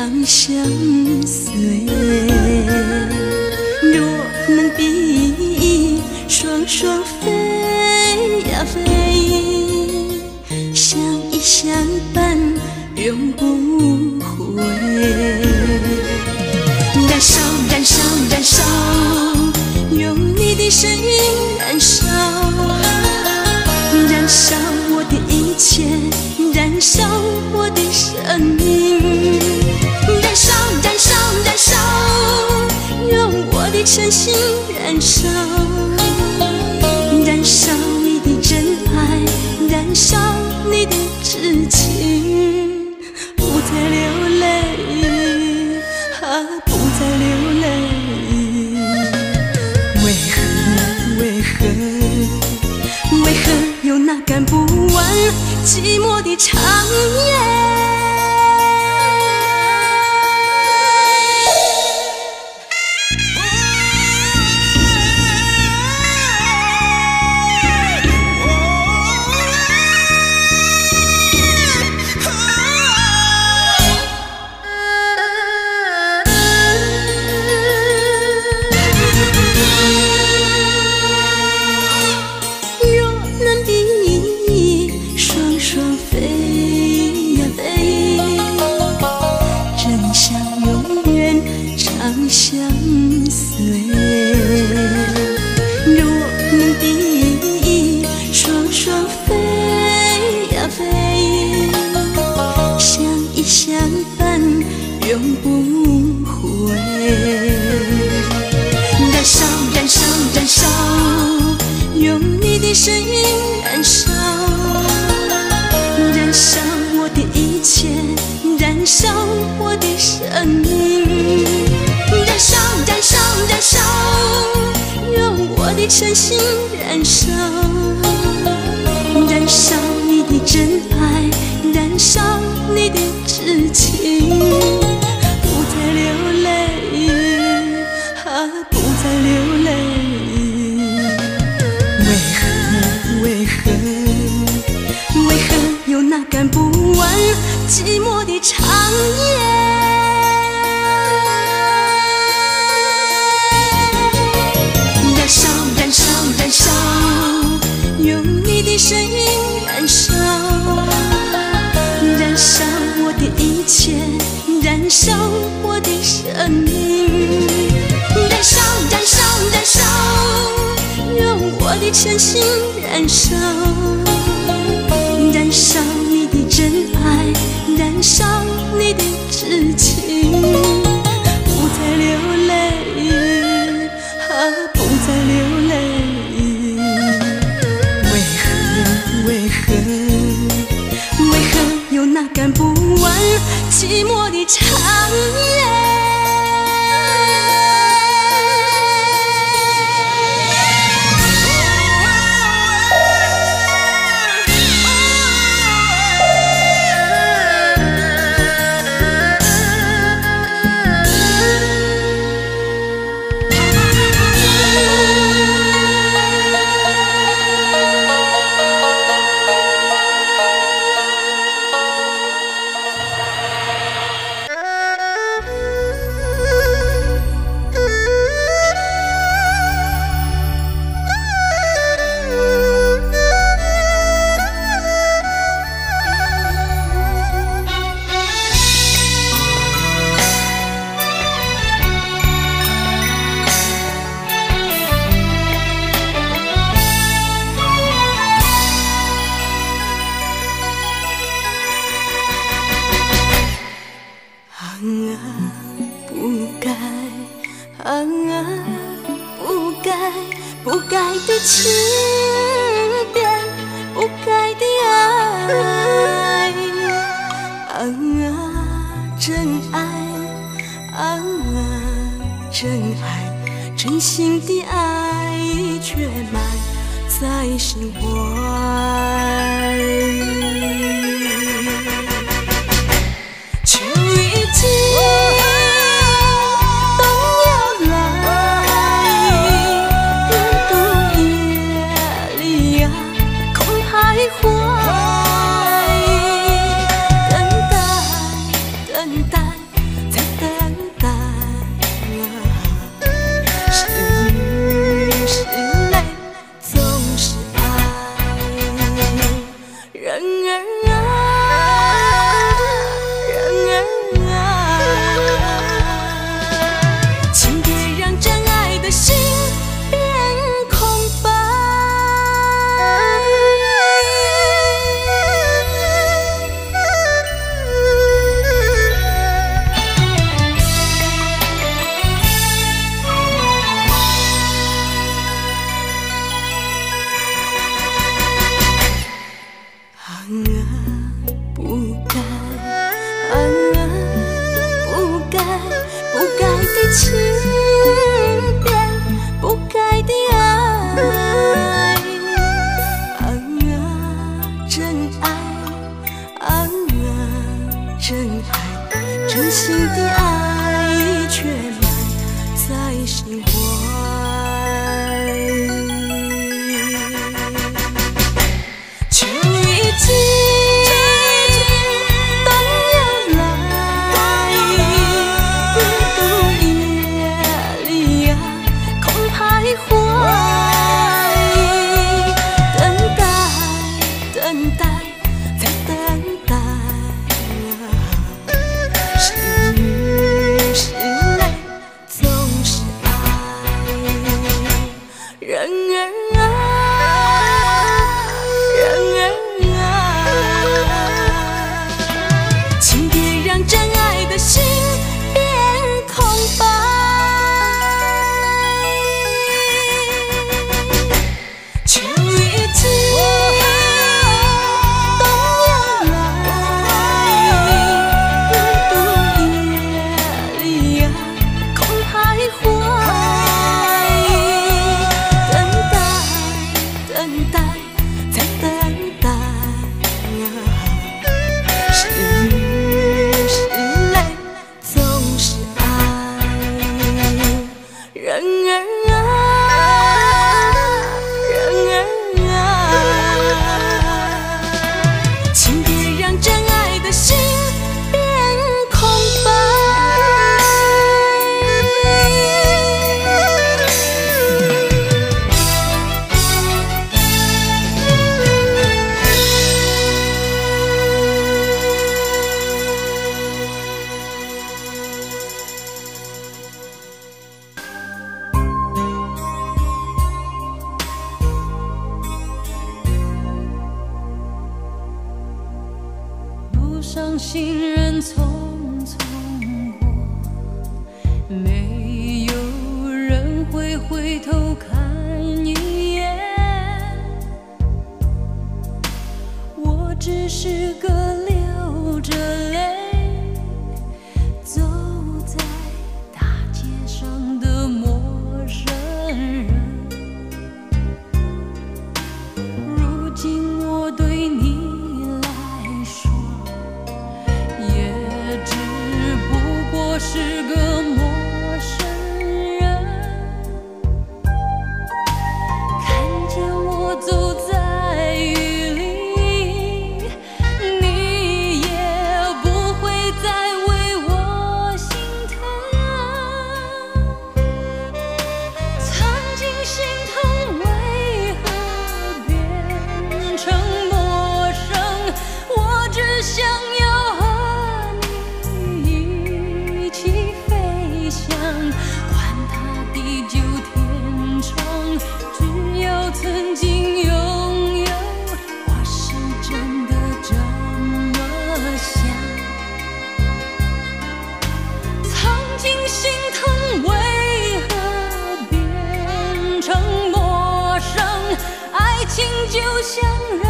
长相随若能比翼双双飞呀飞相依相伴永不悔燃烧燃烧燃烧用你的声音燃烧燃烧我的一切燃烧我的生命一尘心燃烧身影燃烧燃烧我的一切燃烧我的生命燃烧燃烧燃烧用我的诚心燃烧燃烧你的真啊真爱啊真爱真心的爱却埋在心怀。想要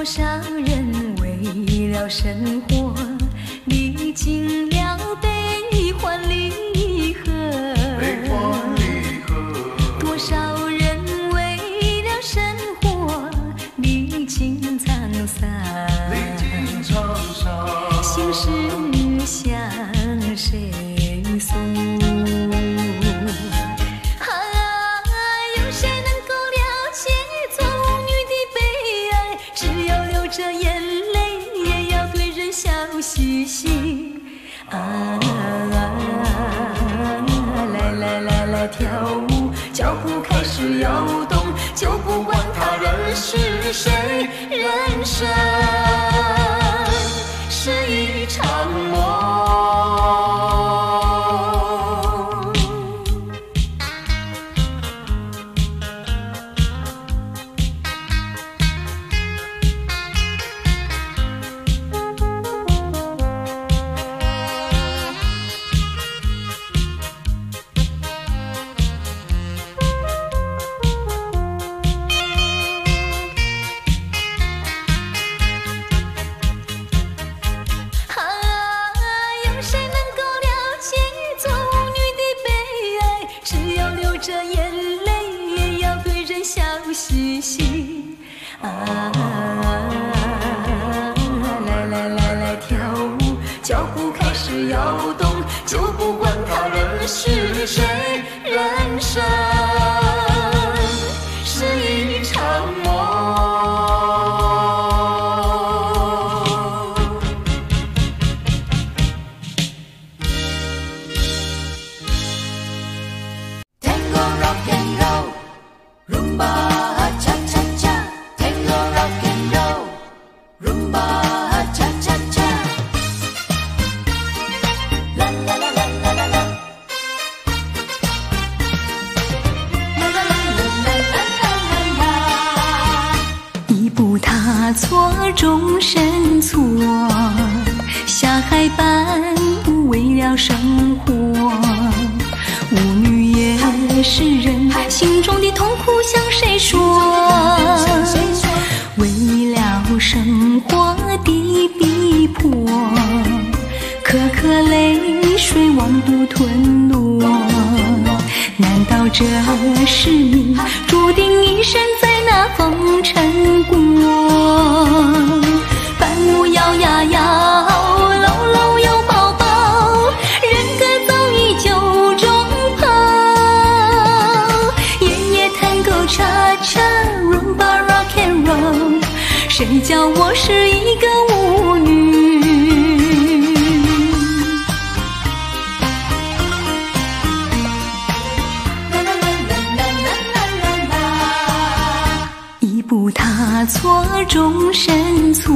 多少人为了生活历尽了悲要懂就不管他人是谁人生。只要动，就不管他人是谁，人生。这是命，注定一生在那风尘过。半路摇呀摇，搂搂又抱抱，人格早已酒中泡。夜夜弹够叉叉，Rumba Rock and Roll，谁叫我是一个？终身错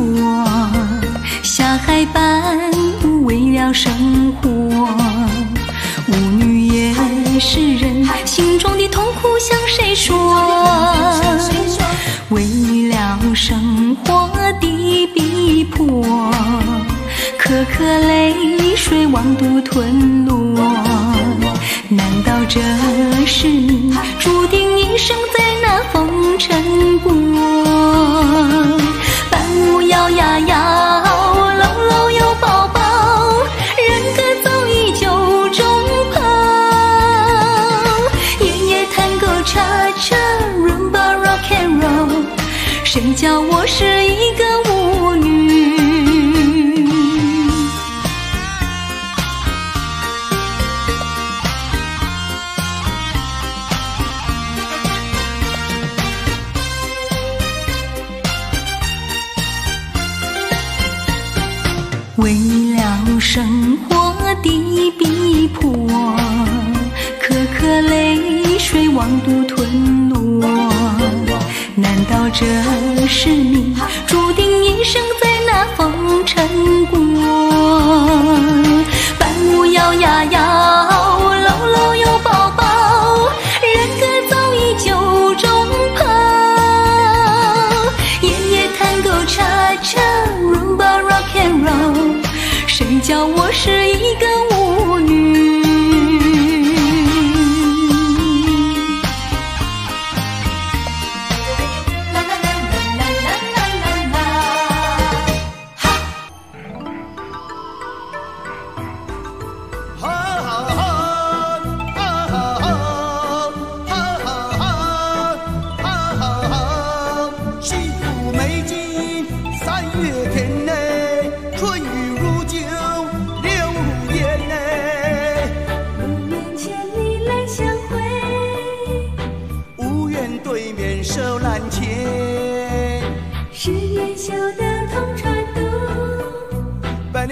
下海伴舞为了生活舞女也是人心中的痛苦向谁说？为了生活的逼迫颗颗泪水往肚吞落。难道这是命注定一生在那风尘过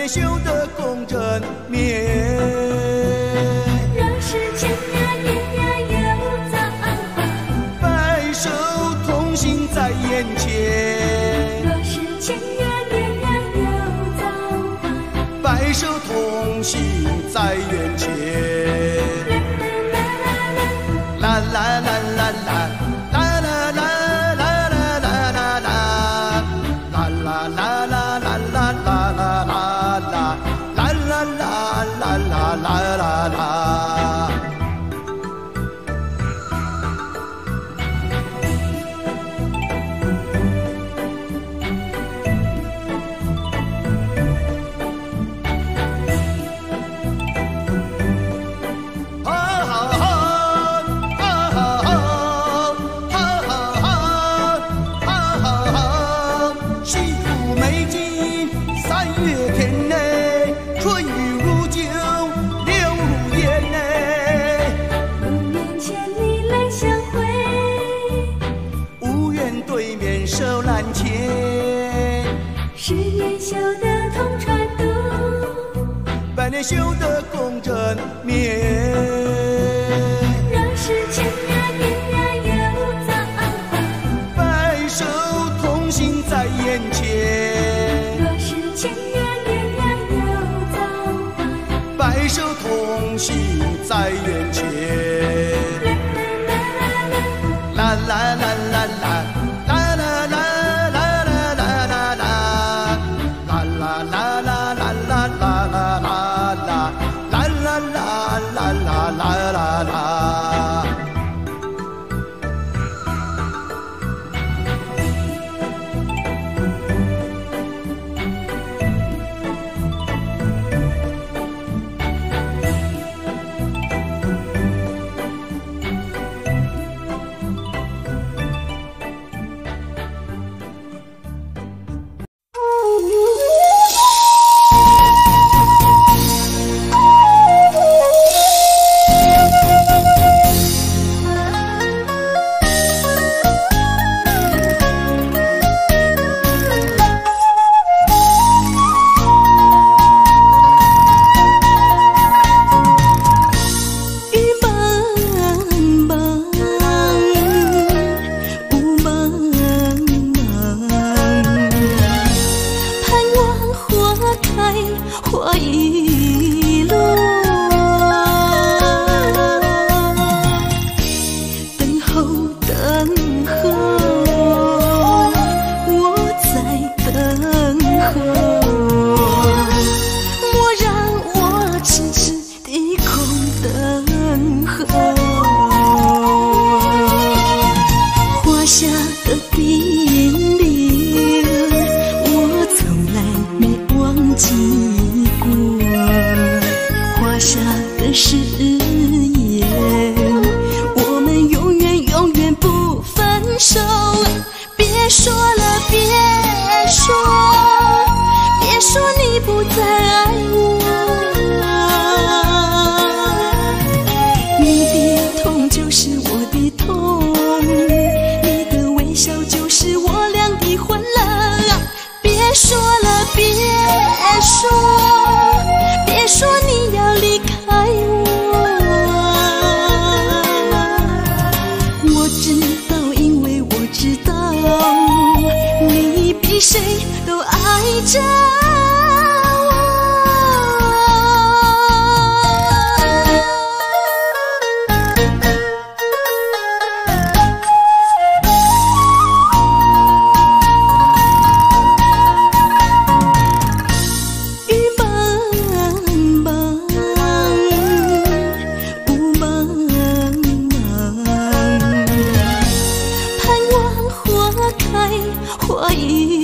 百年修得共枕眠。阿姨